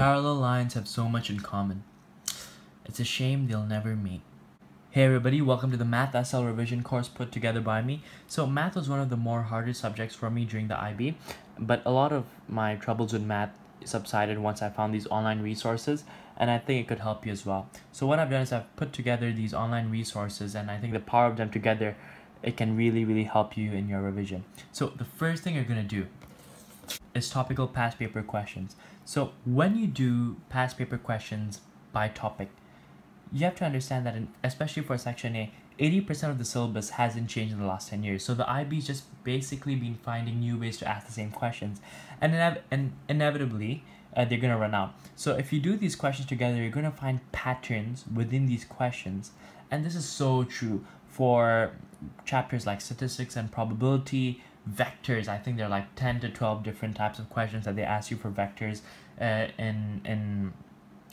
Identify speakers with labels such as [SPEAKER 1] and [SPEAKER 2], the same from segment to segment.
[SPEAKER 1] Parallel lines have so much in common. It's a shame they'll never meet. Hey everybody, welcome to the Math SL revision course put together by me. So math was one of the more harder subjects for me during the IB, but a lot of my troubles with math subsided once I found these online resources and I think it could help you as well. So what I've done is I've put together these online resources and I think the power of them together, it can really, really help you in your revision. So the first thing you're gonna do is topical past paper questions. So when you do past paper questions by topic, you have to understand that in, especially for section A, 80% of the syllabus hasn't changed in the last 10 years. So the IB's just basically been finding new ways to ask the same questions. And, inev- and inevitably, uh, they're going to run out. So if you do these questions together, you're going to find patterns within these questions. And this is so true for chapters like statistics and probability, vectors. I think there are like 10 to 12 different types of questions that they ask you for vectors uh, in, in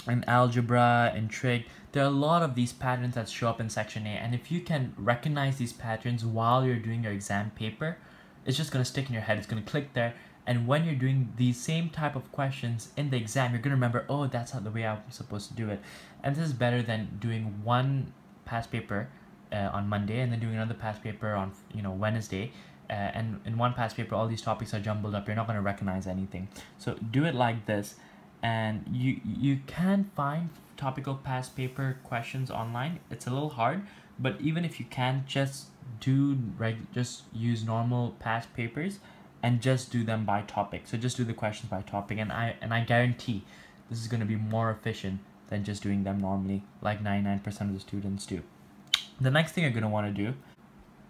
[SPEAKER 1] in algebra and trig. There are a lot of these patterns that show up in section a and if you can recognize these patterns while you're doing your exam paper it's just going to stick in your head it's going to click there. And when you're doing these same type of questions in the exam you're going to remember oh that's not the way i'm supposed to do it. And this is better than doing one past paper uh, on monday and then doing another past paper on you know wednesday uh, and in one past paper all these topics are jumbled up. You're not going to recognize anything. So do it like this and you you can find topical past paper questions online. It's a little hard but even if you can just do reg just use normal past papers and just do them by topic. So just do the questions by topic and i and i guarantee this is going to be more efficient than just doing them normally like 99% of the students do. The next thing you're going to want to do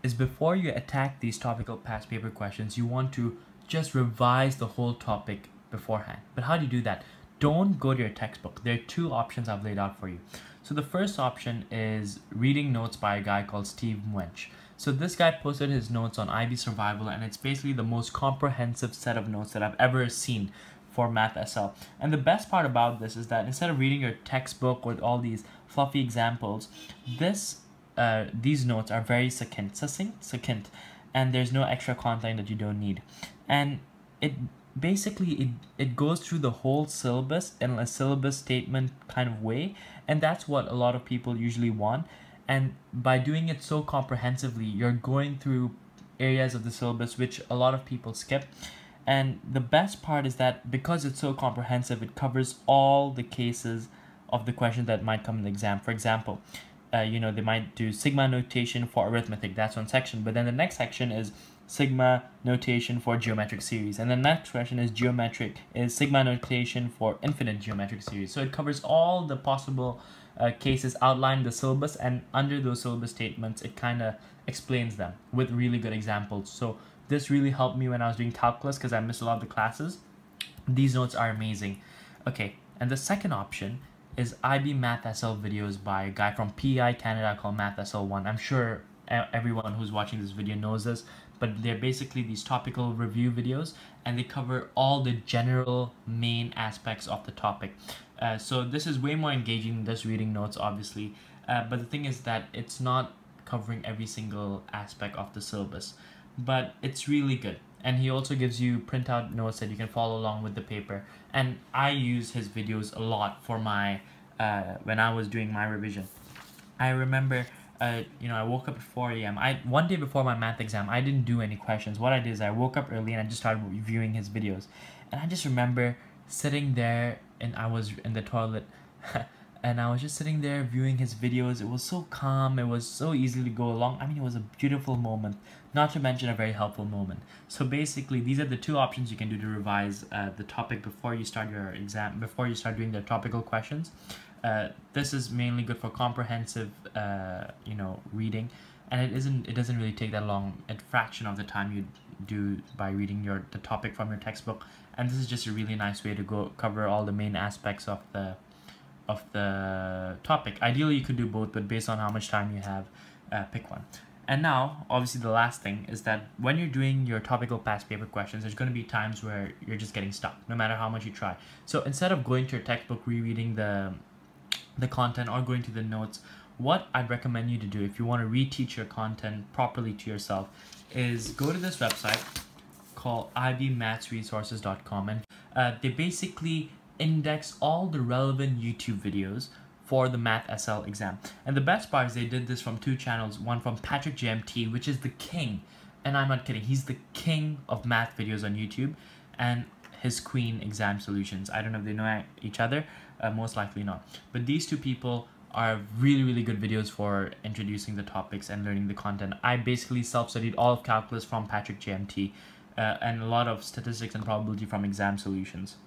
[SPEAKER 1] is before you attack these topical past paper questions you want to just revise the whole topic beforehand but how do you do that don't go to your textbook. There are two options I've laid out for you. So the first option is reading notes by a guy called Steve Muench. So this guy posted his notes on IB Survival and it's basically the most comprehensive set of notes that I've ever seen for Math SL. And the best part about this is that instead of reading your textbook with all these fluffy examples, this uh, these notes are very succinct, succinct, succinct, and there's no extra content that you don't need. And it basically it, it goes through the whole syllabus in a syllabus statement kind of way and that's what a lot of people usually want. And by doing it so comprehensively you're going through areas of the syllabus which a lot of people skip. And the best part is that because it's so comprehensive it covers all the cases of the questions that might come in the exam. For example uh, you know they might do sigma notation for arithmetic that's one section but then the next section is sigma notation for geometric series. And the next question is geometric, is sigma notation for infinite geometric series. So it covers all the possible uh, cases outlined in the syllabus and under those syllabus statements, it kind of explains them with really good examples. So this really helped me when I was doing calculus because I missed a lot of the classes. These notes are amazing. Okay, and the second option is IB Math SL videos by a guy from PEI Canada called Math SL1. I'm sure everyone who's watching this video knows this, but they're basically these topical review videos and they cover all the general main aspects of the topic. Uh, so this is way more engaging than just reading notes, obviously. Uh, but the thing is that it's not covering every single aspect of the syllabus, but it's really good. And he also gives you printout notes that you can follow along with the paper. And I use his videos a lot for my, uh, when I was doing my revision. I remember uh, you know, I woke up at 4 a.m. I one day before my math exam, I didn't do any questions. What I did is I woke up early and I just started viewing his videos, and I just remember sitting there and I was in the toilet, and I was just sitting there viewing his videos. It was so calm. It was so easy to go along. I mean, it was a beautiful moment. Not to mention a very helpful moment. So basically, these are the two options you can do to revise uh, the topic before you start your exam, before you start doing the topical questions. Uh, this is mainly good for comprehensive, uh, you know, reading, and it isn't. It doesn't really take that long. A fraction of the time you do by reading your the topic from your textbook, and this is just a really nice way to go cover all the main aspects of the of the topic. Ideally, you could do both, but based on how much time you have, uh, pick one. And now, obviously, the last thing is that when you're doing your topical past paper questions, there's going to be times where you're just getting stuck, no matter how much you try. So instead of going to your textbook, rereading the the content or going to the notes, what I'd recommend you to do if you want to reteach your content properly to yourself is go to this website called ibmathsresources.com and uh, they basically index all the relevant YouTube videos for the Math SL exam. And the best part is they did this from two channels, one from Patrick JMT, which is the king, and I'm not kidding, he's the king of math videos on YouTube, and his queen exam solutions. I don't know if they know each other, uh, most likely not. But these two people are really really good videos for introducing the topics and learning the content. I basically self-studied all of calculus from Patrick JMT uh, and a lot of statistics and probability from exam solutions.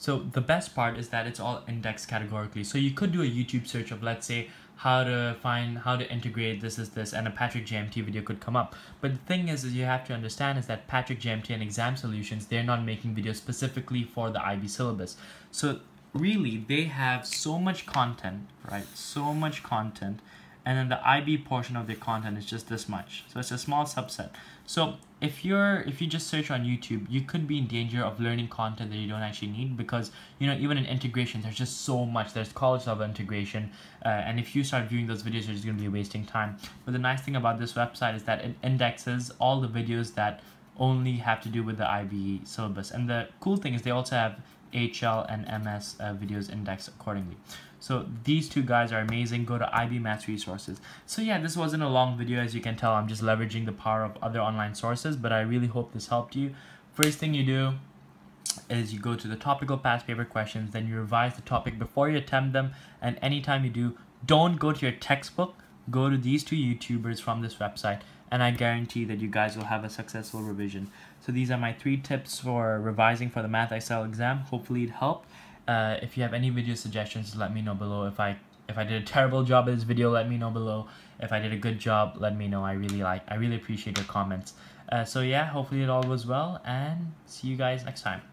[SPEAKER 1] So the best part is that it's all indexed categorically. So you could do a YouTube search of let's say how to find how to integrate this is this and a Patrick JMT video could come up. But the thing is, is you have to understand is that Patrick JMT and exam solutions, they're not making videos specifically for the IB syllabus. So really they have so much content, right? So much content and then the IB portion of the content is just this much. So it's a small subset. So if you're if you just search on YouTube, you could be in danger of learning content that you don't actually need because you know even in integration, there's just so much. There's college level integration, uh, and if you start viewing those videos, you're just gonna be wasting time. But the nice thing about this website is that it indexes all the videos that only have to do with the IB syllabus. And the cool thing is they also have HL and MS uh, videos indexed accordingly. So these two guys are amazing. Go to IB Maths Resources. So yeah, this wasn't a long video. As you can tell, I'm just leveraging the power of other online sources, but I really hope this helped you. First thing you do is you go to the topical past paper questions, then you revise the topic before you attempt them, and anytime you do, don't go to your textbook, go to these two YouTubers from this website, and I guarantee that you guys will have a successful revision. So these are my three tips for revising for the Math SL exam. Hopefully it helped. Uh, if you have any video suggestions, let me know below. If I if I did a terrible job in this video, let me know below. If I did a good job, let me know. I really like I really appreciate your comments. Uh, so yeah, hopefully it all goes well, and see you guys next time.